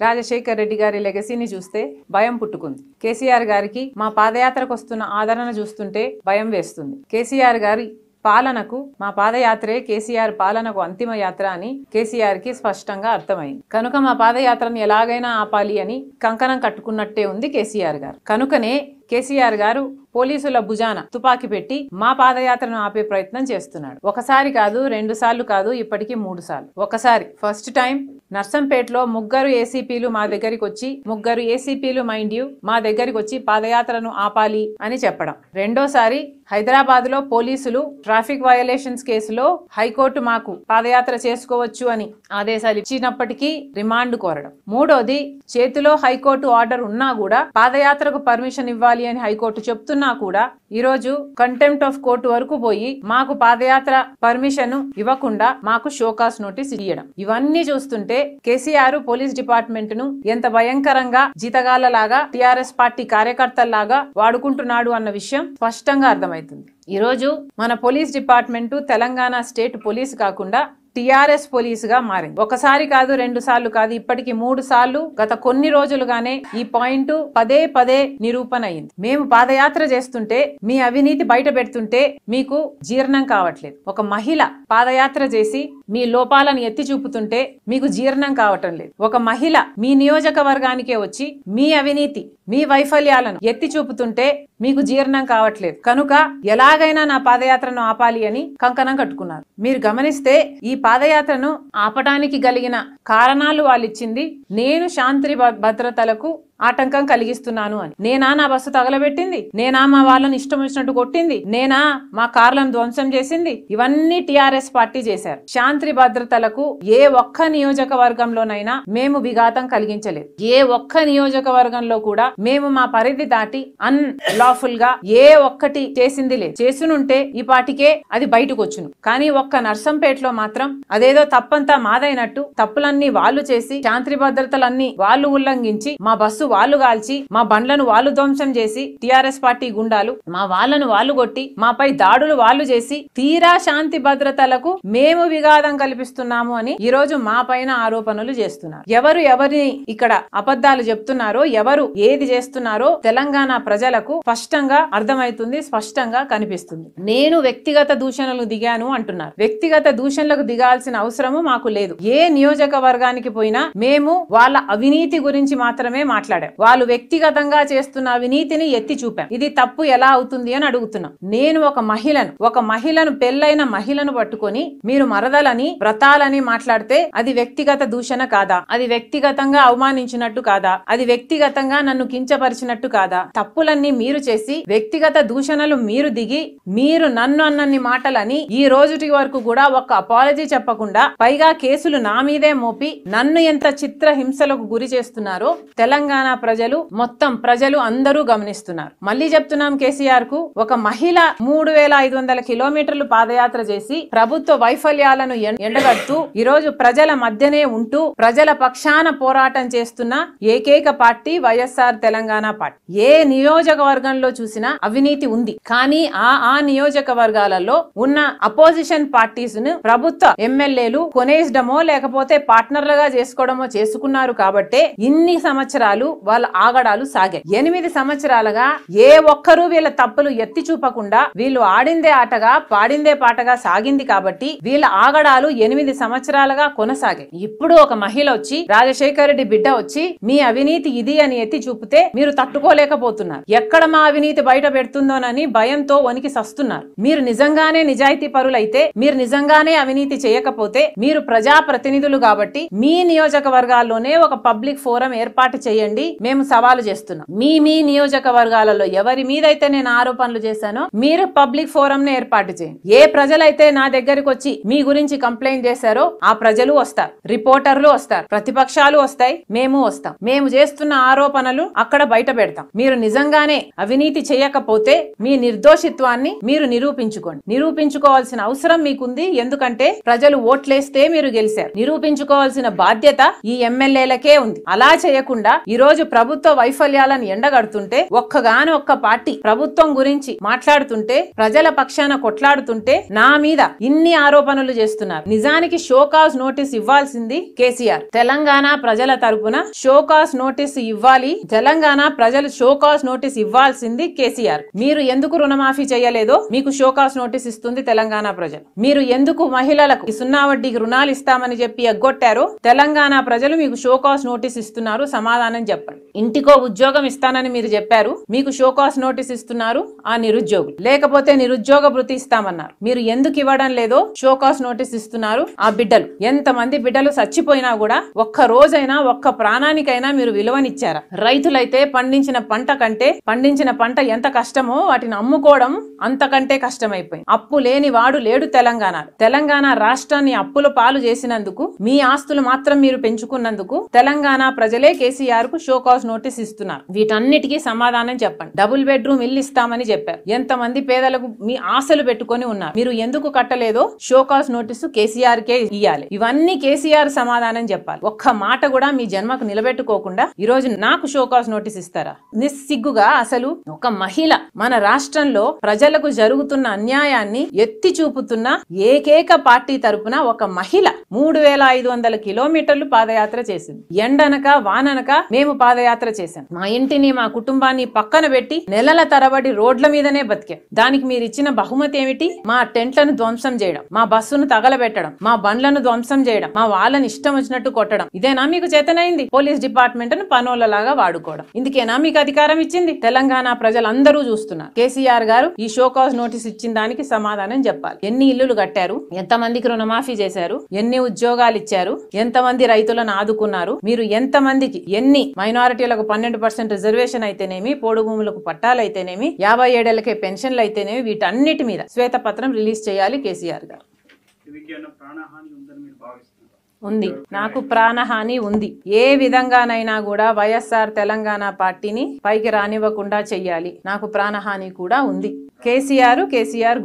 రాజశేఖర్ రెడ్డి గారి లెగసీని చూస్తే భయం పుట్టుకుంది. కేసీఆర్ గారికి మా పాదయాత్రకు వస్తున్న ఆదరణ చూస్తుంటే భయం వేస్తుంది. కేసీఆర్ గారి పాలనకు మా పాదయాత్రే కేసీఆర్ పాలనకు అంతిమ యాత్ర అని కేసీఆర్కి స్పష్టంగా అర్థమైంది. కనుక మా పాదయాత్రను ఎలాగైనా ఆపాలి అని కంకణం కట్టుకున్నట్టే ఉంది కేసీఆర్ గారు. కనుకనే కేసీఆర్ గారు పోలీసుల భుజాన తుపాకీ పెట్టి మా పాదయాత్రను ఆపే ప్రయత్నం చేస్తున్నాడు. ఒకసారి కాదు రెండు సార్లు కాదు ఇప్పటికీ మూడు సార్లు. ఒకసారి ఫస్ట్ టైం నర్సంపేటలో ముగ్గురు ఏసీపీలు మా దగ్గరికి వచ్చి ముగ్గురు ఏసీపీలు మైండ్ యూ మా దగ్గరికి వచ్చి పాదయాత్రను ఆపాలి అని చెప్పడం. రెండోసారి హైదరాబాద్లో పోలీసులు ట్రాఫిక్ వయలేషన్స్ కేసులో హైకోర్టు మాకు పాదయాత్ర చేసుకోవచ్చు అని ఆదేశాలు ఇచ్చినప్పటికీ రిమాండ్ కోరడం. మూడోది చేతిలో హైకోర్టు ఆర్డర్ ఉన్నా కూడా పాదయాత్రకు పర్మిషన్ ఇవ్వాలి అని హైకోర్టు చెప్తున్నా కూడా ఈ రోజు కంటెంప్ట్ ఆఫ్ కోర్టు వరకు పోయి మాకు పాదయాత్ర పర్మిషన్ ఇవ్వకుండా మాకు షోకాస్ నోటీస్ ఇవ్వడం ఇవన్నీ చూస్తుంటే కేసీఆర్ పోలీస్ డిపార్ట్మెంట్ను ఎంత భయంకరంగా జీతగాళ్ళలాగా టిఆర్ఎస్ పార్టీ కార్యకర్తల్లాగా వాడుకుంటున్నాడు అన్న విషయం స్పష్టంగా అర్థమవుతుంది. ఈరోజు మన police department Telangana state police కాకుండా టిఆర్ఎస్ పోలీస్గా మారింది. ఒకసారి కాదు రెండు సార్లు కాదు ఇప్పటికి మూడు సార్లు గత కొన్ని రోజులుగానే ఈ పాయింట్ పదే పదే నిరూపణ అయింది మేము పాదయాత్ర చేస్తుంటే మీ అవినీతి బయట పెడుతుంటే మీకు జీర్ణం కావట్లేదు. ఒక మహిళ పాదయాత్ర చేసి మీ లోపాలను ఎత్తి చూపుతుంటే మీకు జీర్ణం కావటం లేదు. ఒక మహిళ మీ నియోజకవర్గానికే వచ్చి మీ అవినీతి మీ వైఫల్యాలను ఎత్తి చూపుతుంటే మీకు జీర్ణం కావట్లేదు. కనుక ఎలాగైనా నా పాదయాత్రను ఆపాలి అని కంకణం కట్టుకున్నారు. మీరు గమనిస్తే ఈ పాదయాత్రను ఆపటానికి కలిగిన కారణాలు వాళ్ళు ఇచ్చింది నేను శాంతి భ- భద్రతలకు ఆటంకం కలిగిస్తున్నాను అని. నేనా నా బస్సు తగలబెట్టింది? నేనా మా వాళ్ళని ఇష్టం వచ్చినట్టు కొట్టింది? నేనా మా కార్లను ధ్వంసం చేసింది? ఇవన్నీ టిఆర్ఎస్ పార్టీ చేశారు. శాంతి భద్రతలకు ఏ ఒక్క నియోజకవర్గంలోనైనా మేము విఘాతం కలిగించలేదు. ఏ ఒక్క నియోజకవర్గంలో కూడా మేము మా పరిధి దాటి అన్ లాఫుల్గా ఏ ఒక్కటి చేసింది లేదు. చేసునుంటే ఈ పాటికే అది బయటకు వచ్చును కానీ ఒక్క నర్సంపేటలో మాత్రం అదేదో తప్పంతా మాదైనట్టు తప్పులన్నీ వాళ్ళు చేసి శాంతి భద్రతలన్నీ వాళ్ళు ఉల్లంఘించి మా బస్సు వాళ్ళు కాల్చి మా బండ్లను వాళ్ళు ధ్వంసం చేసి టిఆర్ఎస్ పార్టీ గుండాలు మా వాళ్ళను వాళ్ళు కొట్టి మాపై దాడులు వాళ్ళు చేసి తీరా శాంతి భద్రతలకు మేము విఘాతం కల్పిస్తున్నాము అని ఈ రోజు మా పైన ఆరోపణలు చేస్తున్నారు. ఎవరు ఎవరిని ఇక్కడ అబద్ధాలు చెప్తున్నారో ఎవరు ఏది చేస్తున్నారో తెలంగాణ ప్రజలకు స్పష్టంగా అర్థమవుతుంది స్పష్టంగా కనిపిస్తుంది. నేను వ్యక్తిగత దూషణలు దిగాను అంటున్నారు. వ్యక్తిగత దూషణలకు దిగాల్సిన అవసరము మాకు లేదు. ఏ నియోజకవర్గానికి పోయినా మేము వాళ్ళ అవినీతి గురించి మాత్రమే మాట్లాడాం వాళ్ళు వ్యక్తిగతంగా చేస్తున్న అవినీతిని ఎత్తి చూపాం. ఇది తప్పు ఎలా అవుతుంది అని అడుగుతున్నాం. నేను ఒక మహిళను ఒక మహిళను పెళ్ళైన మహిళను పట్టుకొని మీరు మరదలని వ్రతాలని మాట్లాడితే అది వ్యక్తిగత దూషణ కాదా? అది వ్యక్తిగతంగా అవమానించినట్టు కాదా? అది వ్యక్తిగతంగా నన్ను కించపరిచినట్టు కాదా? తప్పులన్నీ మీరు చేసి వ్యక్తిగత దూషణలు మీరు దిగి మీరు నన్ను అన్నన్ని మాటలని ఈ రోజుటి వరకు కూడా ఒక అపాలజీ చెప్పకుండా పైగా కేసులు నా మీదే మోపి నన్ను ఎంత చిత్ర హింసలకు గురి చేస్తున్నారో తెలంగాణ ప్రజలు మొత్తం ప్రజలు అందరూ గమనిస్తున్నారు. మళ్ళీ చెప్తున్నాం కేసీఆర్కు ఒక మహిళ మూడు వేల ఐదు వందల కిలోమీటర్లు పాదయాత్ర చేసి ప్రభుత్వ వైఫల్యాలను ఎండగడుతూ ఈ రోజు ప్రజల మధ్యనే ఉంటూ ప్రజల పక్షాన పోరాటం చేస్తున్న ఏకైక పార్టీ వైఎస్ఆర్ తెలంగాణ పార్టీ. ఏ నియోజకవర్గంలో చూసినా అవినీతి ఉంది. కానీ ఆ ఆ నియోజకవర్గాలలో ఉన్న అపోజిషన్ పార్టీస్ను ప్రభుత్వ ఎమ్మెల్యేలు కొనేసడమో లేకపోతే పార్ట్నర్లుగా చేసుకోవడమో చేసుకున్నారు కాబట్టే ఇన్ని సంవత్సరాలు వాళ్ళ ఆగడాలు సాగాయి. ఎనిమిది సంవత్సరాలుగా ఏ ఒక్కరూ వీళ్ళ తప్పులు ఎత్తి చూపకుండా వీళ్ళు ఆడిందే ఆటగా పాడిందే పాటగా సాగింది కాబట్టి వీళ్ళ ఆగడాలు ఎనిమిది సంవత్సరాలుగా కొనసాగాయి. ఇప్పుడు ఒక మహిళ వచ్చి రాజశేఖర రెడ్డి బిడ్డ వచ్చి మీ అవినీతి ఇది అని ఎత్తి చూపితే మీరు తట్టుకోలేకపోతున్నారు. ఎక్కడ మా అవినీతి బయట పెడుతుందోనని భయంతో వణికి సస్తున్నారు. మీరు నిజంగానే నిజాయితీ పరులైతే మీరు నిజంగానే అవినీతి చేయకపోతే మీరు ప్రజా ప్రతినిధులు కాబట్టి మీ నియోజకవర్గాల్లోనే ఒక పబ్లిక్ ఫోరం ఏర్పాటు చేయండి మేము సవాలు చేస్తున్నాం. మీ మీ నియోజకవర్గాలలో ఎవరి మీదైతే నేను ఆరోపణలు చేశానో మీరు పబ్లిక్ ఫోరం ను ఏర్పాటు చేయండి. ఏ ప్రజలైతే నా దగ్గరకు వచ్చి మీ గురించి కంప్లైంట్ చేశారో ఆ ప్రజలు వస్తారు. రిపోర్టర్లు వస్తారు. ప్రతిపక్షాలు వస్తాయి. మేము వస్తాం. మేము చేస్తున్న ఆరోపణలు అక్కడ బయట పెడతాం. మీరు నిజంగానే అవినీతి చేయకపోతే మీ నిర్దోషిత్వాన్ని మీరు నిరూపించుకోండి. నిరూపించుకోవాల్సిన అవసరం మీకుంది. ఎందుకంటే ప్రజలు ఓట్లేస్తే మీరు గెలిచారు. నిరూపించుకోవాల్సిన బాధ్యత ఈ ఎమ్మెల్యేలకే ఉంది. అలా చేయకుండా ఈరోజు రోజు ప్రభుత్వ వైఫల్యాలను ఎండగడుతుంటే ఒక్కగాని ఒక్క పార్టీ ప్రభుత్వం గురించి మాట్లాడుతుంటే ప్రజల పక్షాన కొట్లాడుతుంటే నా మీద ఇన్ని ఆరోపణలు చేస్తున్నారు. నిజానికి షోకాజ్ నోటీస్ ఇవ్వాల్సింది కేసీఆర్. తెలంగాణ ప్రజల తరపున షోకాజ్ నోటీస్ ఇవ్వాలి. తెలంగాణ ప్రజలు షోకాజ్ నోటీస్ ఇవ్వాల్సింది కేసీఆర్. మీరు ఎందుకు రుణమాఫీ చేయలేదో మీకు షోకాజ్ నోటీస్ ఇస్తుంది తెలంగాణ ప్రజలు. మీరు ఎందుకు మహిళలకు సున్నా వడ్డీకి రుణాలు ఇస్తామని చెప్పి ఎగ్గొట్టారో తెలంగాణ ప్రజలు మీకు షోకాస్ నోటీస్ ఇస్తున్నారు. సమాధానం చెప్పండి. ఇంటికో ఉద్యోగం ఇస్తానని మీరు చెప్పారు. మీకు షోకాస్ నోటీస్ ఇస్తున్నారు. ఆ నిరుద్యోగులు. లేకపోతే నిరుద్యోగ భృతి ఇస్తామన్నారు. మీరు ఎందుకు ఇవ్వడం లేదో షోకాస్ నోటీస్ ఇస్తున్నారు. ఆ బిడ్డలు. ఎంత మంది బిడ్డలు చచ్చిపోయినా కూడా ఒక్క రోజైనా ఒక్క ప్రాణానికైనా మీరు విలువనిచ్చారా? రైతులైతే పండించిన పంట కంటే పండించిన పంట ఎంత కష్టమో వాటిని అమ్ముకోవడం అంతకంటే కష్టమైపోయింది. అప్పు లేని వాడు లేడు తెలంగాణ తెలంగాణ రాష్ట్రాన్ని అప్పుల పాలు చేసినందుకు మీ ఆస్తులు మాత్రం మీరు పెంచుకున్నందుకు తెలంగాణ ప్రజలే కేసీఆర్కు షోకాస్ నోటీస్ ఇస్తున్నారు. వీటన్నిటికీ సమాధానం చెప్పండి. డబుల్ బెడ్రూమ్ ఇల్లు ఇస్తామని చెప్పారు. ఎంతమంది పేదలకు మీ ఆశలు పెట్టుకొని ఉన్నారు? మీరు ఎందుకు కట్టలేదో షోకాస్ నోటీసు కేసీఆర్ కే ఇవ్వాలి ఇవన్నీ కేసీఆర్ సమాధానం చెప్పాలి. ఒక్క మాట కూడా మీ జన్మకు నిలబెట్టుకోకుండా ఈ రోజు నాకు షోకాస్ నోటీస్ ఇస్తారా? నిస్సిగ్గుగా అసలు ఒక మహిళ మన రాష్ట్రంలో ప్రజలకు జరుగుతున్న అన్యాయాన్ని ఎత్తి చూపుతున్న ఏకైక పార్టీ తరపున ఒక మహిళ మూడు వేల ఐదు వందల కిలోమీటర్లు పాదయాత్ర చేసింది. ఎండనక వాననక మేము పాదయాత్ర చేశాం మా ఇంటిని మా కుటుంబాన్ని పక్కన పెట్టి నెలల తరబడి రోడ్ల మీదనే బతికాం. దానికి మీరు ఇచ్చిన బహుమతి ఏమిటి? మా టెంట్లను ధ్వంసం చేయడం మా బస్సును తగలబెట్టడం మా బండ్లను ధ్వంసం చేయడం మా వాళ్ళని ఇష్టం వచ్చినట్టు కొట్టడం. ఇదేనా మీకు చేతనైంది? పోలీస్ డిపార్ట్మెంట్ను పనోళ్ళలాగా వాడుకోవడం. ఇందుకేనా మీకు అధికారం ఇచ్చింది? తెలంగాణ ప్రజలందరూ చూస్తున్నారు. కేసీఆర్ గారు ఈ షోకాజ్ నోటీస్ ఇచ్చిన దానికి సమాధానం చెప్పాలి. ఎన్ని ఇల్లులు కట్టారు? ఎంతమందికి రుణమాఫీ చేశారు? ఎన్ని ఉద్యోగాలు ఇచ్చారు? ఎంతమంది రైతులను ఆదుకున్నారు? మీరు ఎంతమందికి ఎన్ని మైనారిటీలకు పన్నెండు పర్సెంట్ రిజర్వేషన్ అయితేనేమి పోడు భూములకు పట్టాలు అయితేనేమి యాభై ఏడేళ్ళకే పెన్షన్లు అయితేనేమి వీటన్నిటి మీద శ్వేతపత్రం రిలీజ్ చేయాలి కేసీఆర్ గారు. ఉంది. నాకు ప్రాణహాని ఉంది. ఏ విధంగానైనా కూడా వైఎస్ఆర్ తెలంగాణ పార్టీని పైకి రానివ్వకుండా చెయ్యాలి. నాకు ప్రాణహాని కూడా ఉంది. కేసీఆర్ కేసీఆర్